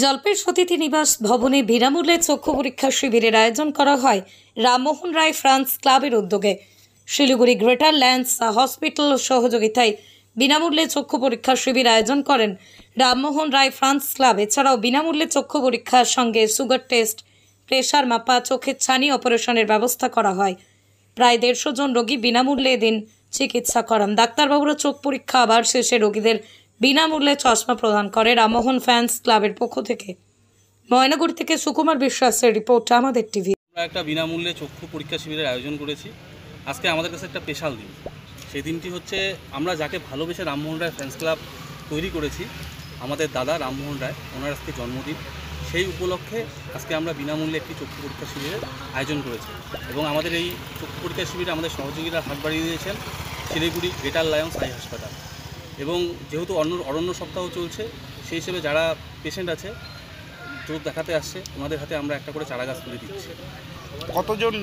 জল্পের সতীতি নিবাস ভবনে বিনামূল্যে চক্ষু পরীক্ষা শিবিরের আয়োজন করা হয় রামমোহন রায় ফ্রান্স ক্লাবের উদ্যোগে। শিলিগুড়ি গ্রেটার ল্যান্স হসপিটাল সহযোগিতায় বিনামূল্যে চক্ষু পরীক্ষা শিবির আয়োজন করেন রামমোহন রায় ফ্রান্স ক্লাব। এছাড়াও বিনামূল্যে চক্ষু পরীক্ষার সঙ্গে সুগার টেস্ট, প্রেশার মাপা, চোখের ছানি অপারেশনের ব্যবস্থা করা হয়। প্রায় দেড়শো জন রোগী বিনামূল্যে এদিন চিকিৎসা করান। ডাক্তারবাবুরা চোখ পরীক্ষা আবার শেষে রোগীদের বিনামূল্যে চশমা প্রদান করে রামমোহন ফ্যান্স ক্লাবের পক্ষ থেকে। ময়নাগুড়ি থেকে সুকুমার বিশ্বাসের রিপোর্ট, আমাদের টিভি। আমরা একটা বিনামূল্যে চক্ষু পরীক্ষা শিবিরের আয়োজন করেছি। আজকে আমাদের কাছে একটা স্পেশাল দিন। সেই দিনটি হচ্ছে আমরা যাকে ভালোবেসে রামমোহন রায় ফ্যান্স ক্লাব তৈরি করেছি, আমাদের দাদা রামমোহন রায়, ওনার আজকে জন্মদিন। সেই উপলক্ষে আজকে আমরা বিনামূল্যে একটি চক্ষু পরীক্ষা শিবিরের আয়োজন করেছি। এবং আমাদের এই চক্ষু পরীক্ষা শিবিরে আমাদের সহযোগীরা হাত বাড়িয়ে দিয়েছেন শিলিগুড়ি গ্রেটার লায়ন্স আই হাসপাতাল। এবং যেহেতু অন্য অরণ্য সপ্তাহ চলছে সেই হিসেবে যারা পেশেন্ট আছে চোখ দেখাতে আসছে ওনাদের হাতে আমরা একটা করে চারা গাছ তুলে দিচ্ছি। কতজন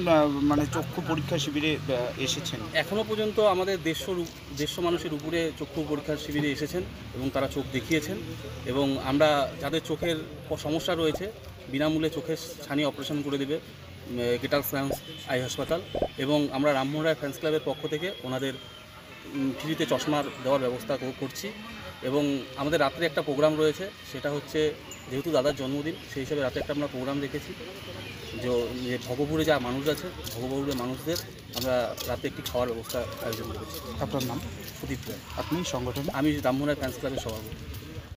মানে চক্ষু পরীক্ষা শিবিরে এসেছেন? এখনও পর্যন্ত আমাদের দেড়শোর উপ- দেড়শো মানুষের উপরে চক্ষু পরীক্ষার শিবিরে এসেছেন এবং তারা চোখ দেখিয়েছেন এবং আমরা যাদের চোখের সমস্যা রয়েছে বিনামূল্যে চোখের ছানি অপারেশন করে দেবে গেটার ফ্রান্স আই হাসপাতাল এবং আমরা রামমোহন রায় ফ্যান্স ক্লাবের পক্ষ থেকে ওনাদের ফ্রিতে চশমার দেওয়ার ব্যবস্থা কর- করছি এবং আমাদের রাত্রে একটা প্রোগ্রাম রয়েছে সেটা হচ্ছে যেহেতু দাদার জন্মদিন সেই হিসেবে রাতে একটা আমরা প্রোগ্রাম দেখেছি যে ভগপুরে যা মানুষ আছে ভগপুরের মানুষদের আমরা রাতে একটি খাওয়ার ব্যবস্থা আয়োজন করেছি। আপনার নাম? সুদীপ রায়। আপনি সংগঠন আমি ব্রাহ্মণের ফ্যান্স ক্লাবের সভাপতি।